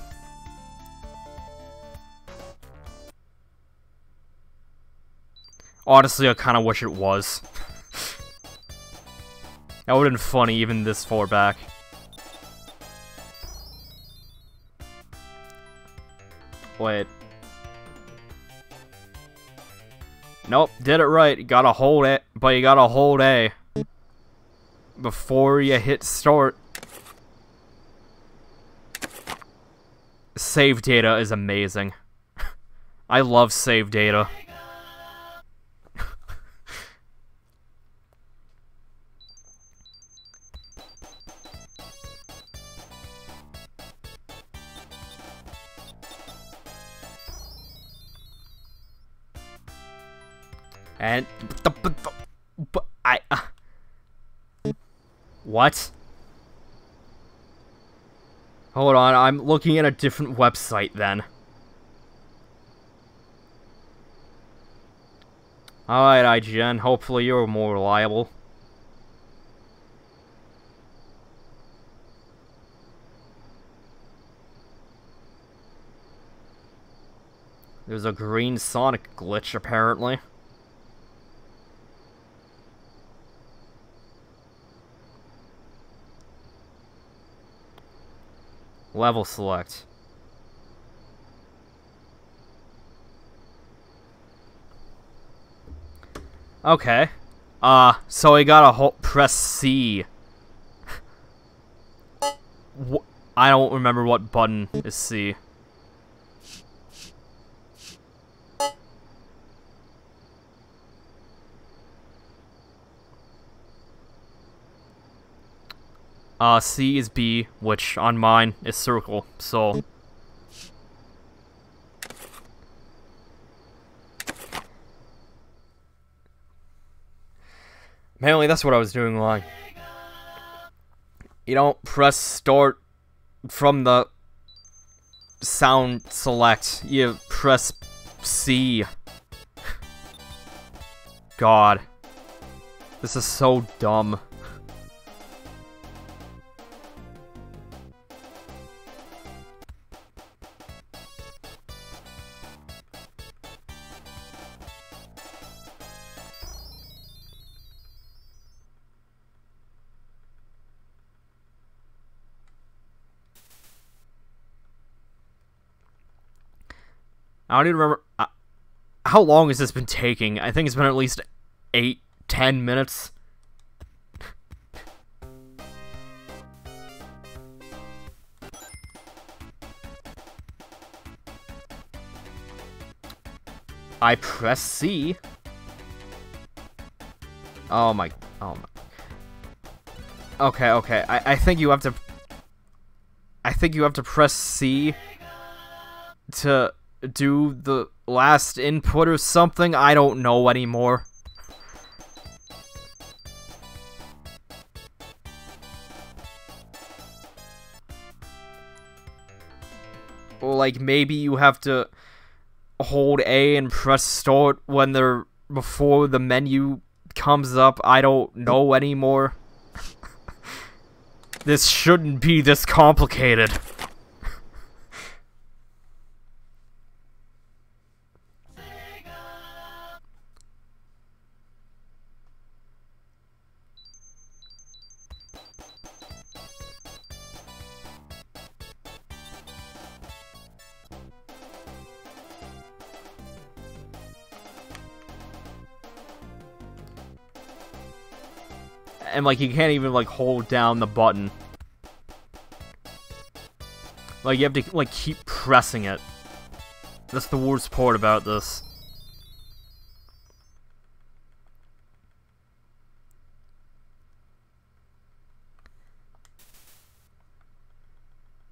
Honestly, I kind of wish it was. that would have been funny even this far back. Wait. Nope, did it right. You gotta hold it, but you gotta hold A. Before you hit start. Save data is amazing. I love save data. What? Hold on, I'm looking at a different website then. Alright, IGN, hopefully you're more reliable. There's a green Sonic glitch, apparently. Level select. Okay. Uh, so we gotta hold, press C. I don't remember what button is C. Uh, C is B, which on mine is circle, so... Mainly, that's what I was doing wrong. You don't press start from the sound select. You press C. God. This is so dumb. I don't even remember. Uh, how long has this been taking? I think it's been at least eight, ten minutes. I press C. Oh my, oh my. Okay, okay, I, I think you have to... I think you have to press C to do the last input or something? I don't know anymore. Or like maybe you have to hold A and press start when they're before the menu comes up. I don't know anymore. this shouldn't be this complicated. And, like, you can't even, like, hold down the button. Like, you have to, like, keep pressing it. That's the worst part about this.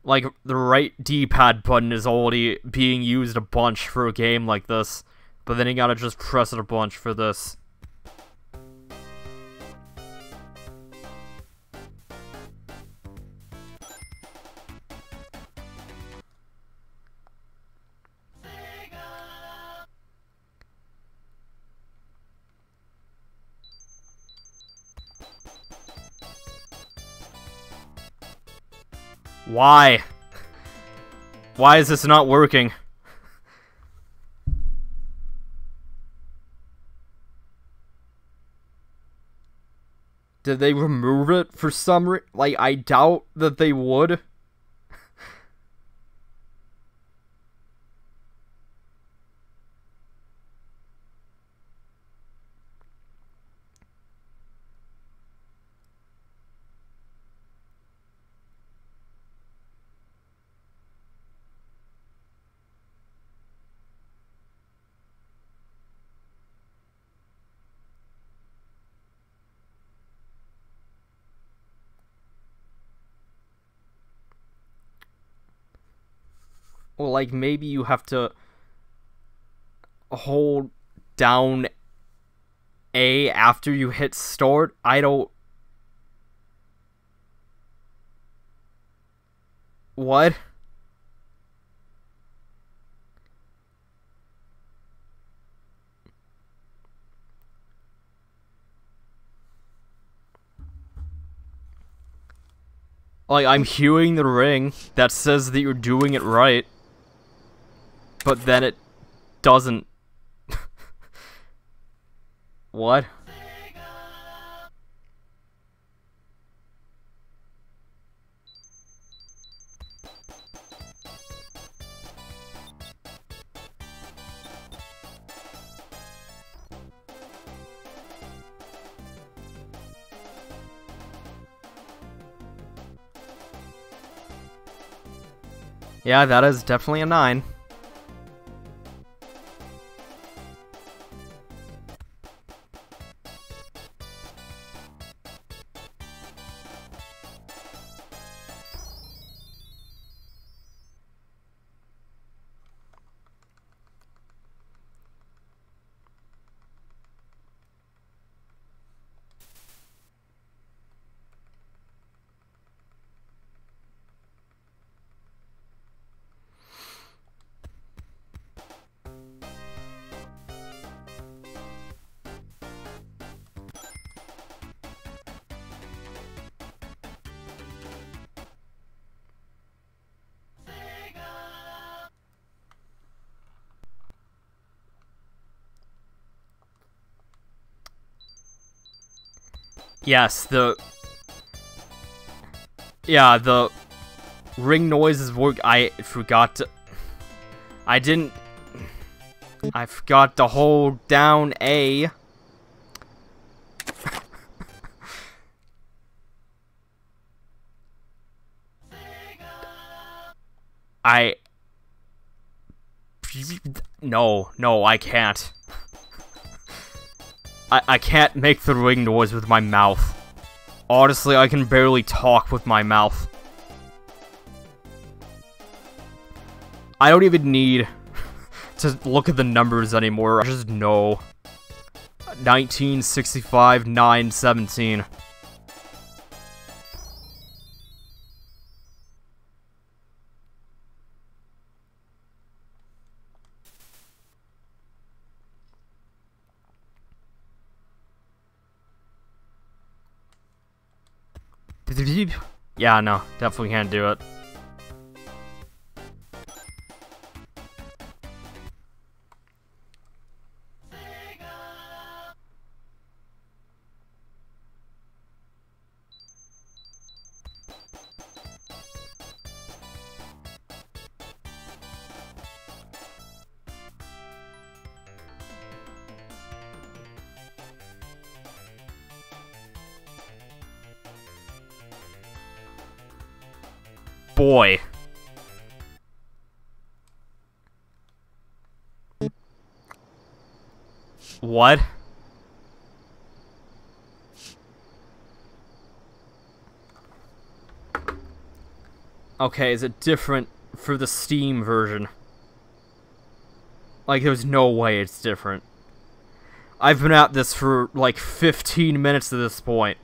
Like, the right D-pad button is already being used a bunch for a game like this. But then you gotta just press it a bunch for this. Why? Why is this not working? Did they remove it for some like I doubt that they would. Like maybe you have to hold down A after you hit start. I don't What? Like, I'm hewing the ring that says that you're doing it right. But then it doesn't. what? Yeah, that is definitely a 9. Yes, the... Yeah, the ring noises work. I forgot to... I didn't... I forgot to hold down A. I... No, no, I can't. I, I can't make the ring noise with my mouth. Honestly, I can barely talk with my mouth. I don't even need to look at the numbers anymore. I just know. 1965, 917. Yeah, no, definitely can't do it. What? Okay, is it different for the Steam version? Like, there's no way it's different. I've been at this for like 15 minutes at this point.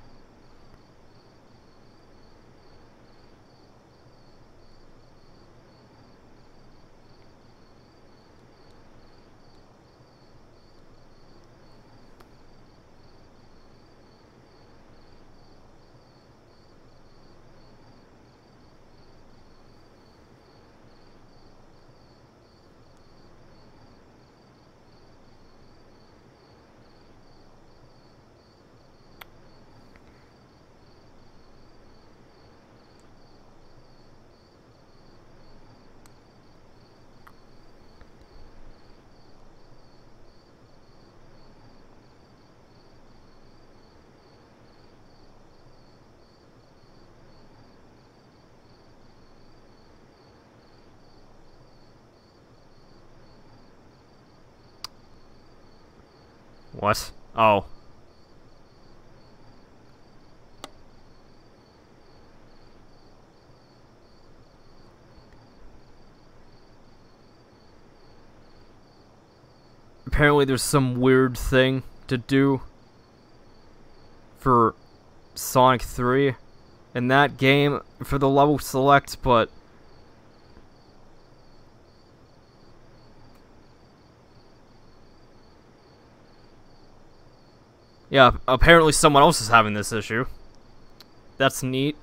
What? Oh. Apparently there's some weird thing to do for Sonic 3 in that game for the level select, but Yeah, apparently someone else is having this issue. That's neat.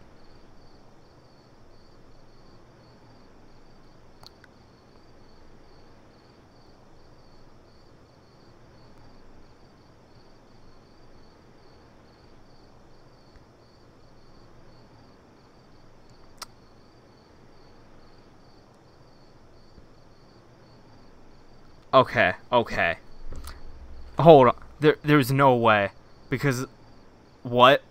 Okay, okay. Hold on. There, there's no way. Because, what?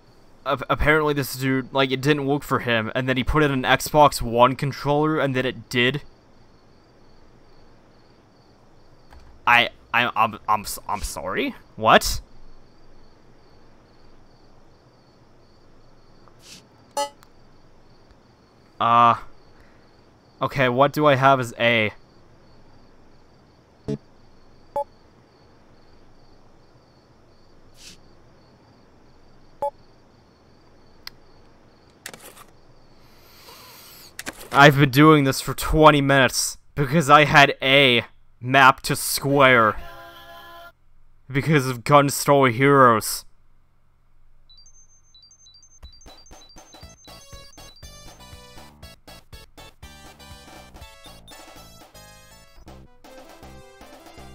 A apparently this dude, like, it didn't work for him, and then he put in an Xbox One controller, and then it did? I, I, I'm, I'm, I'm sorry? What? Uh, okay, what do I have as A? I've been doing this for 20 minutes because I had A mapped to square because of Gun Heroes.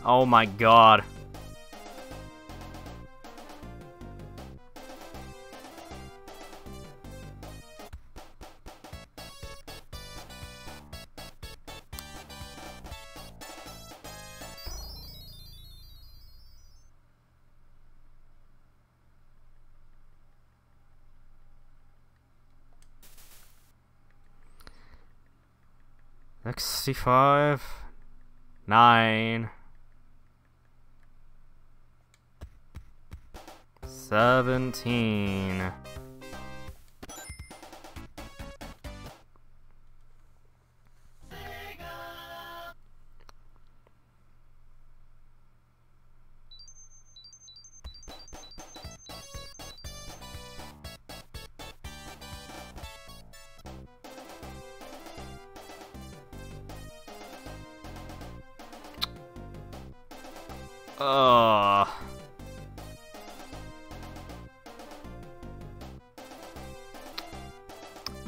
Oh my god. 65, 9, 17.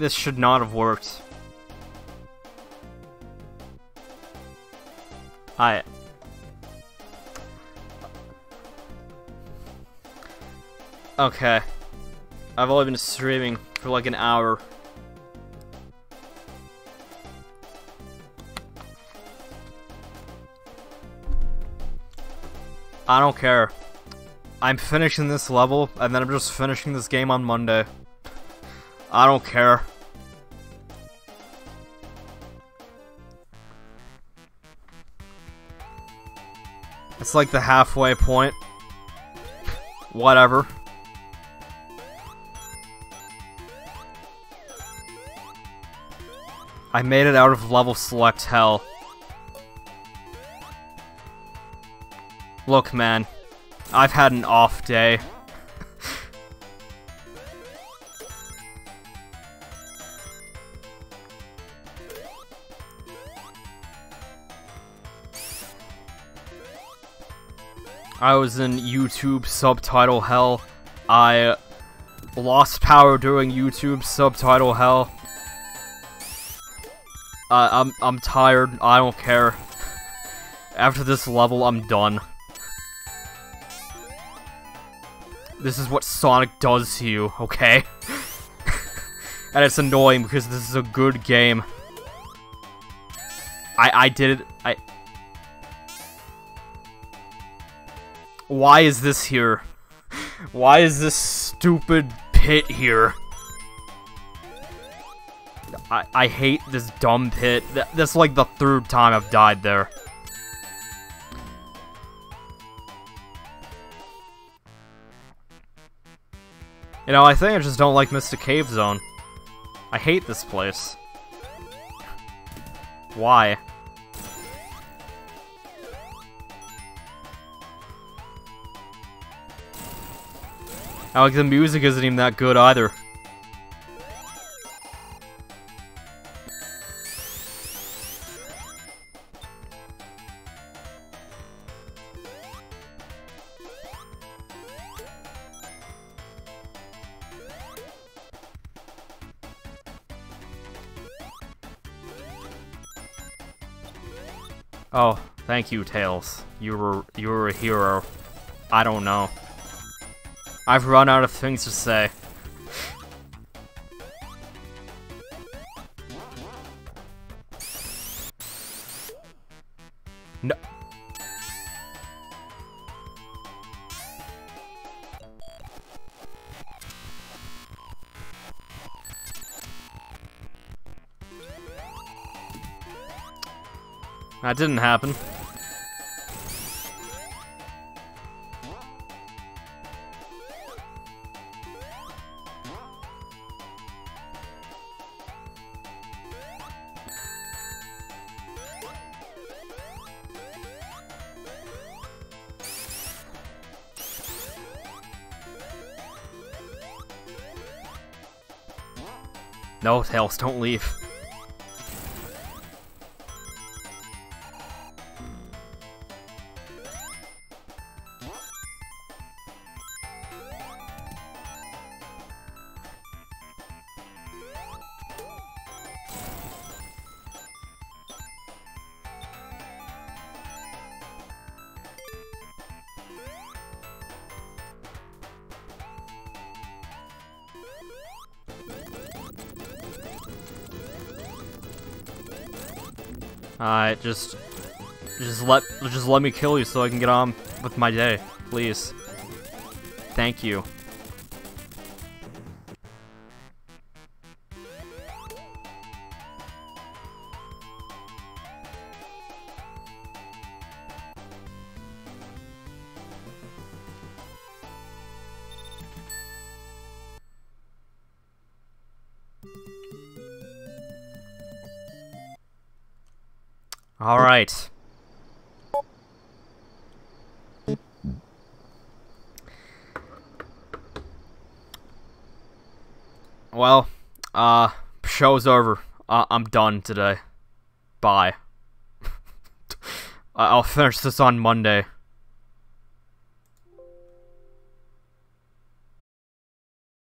This should not have worked. I... Okay. I've only been streaming for like an hour. I don't care. I'm finishing this level, and then I'm just finishing this game on Monday. I don't care. That's like the halfway point. Whatever. I made it out of level select hell. Look, man. I've had an off day. I was in YouTube subtitle hell. I lost power during YouTube subtitle hell. I'm I'm tired. I don't care. After this level, I'm done. This is what Sonic does to you, okay? and it's annoying because this is a good game. I I did it. I Why is this here? Why is this stupid pit here? I, I hate this dumb pit. That's like the third time I've died there. You know, I think I just don't like Mystic Cave Zone. I hate this place. Why? Like the music isn't even that good either. Oh, thank you, Tails. You were you were a hero. I don't know. I've run out of things to say. No. That didn't happen. No, Tails, don't leave. Just... Just let, just let me kill you so I can get on with my day, please. Thank you. Show's over. I'm done today. Bye. I'll finish this on Monday.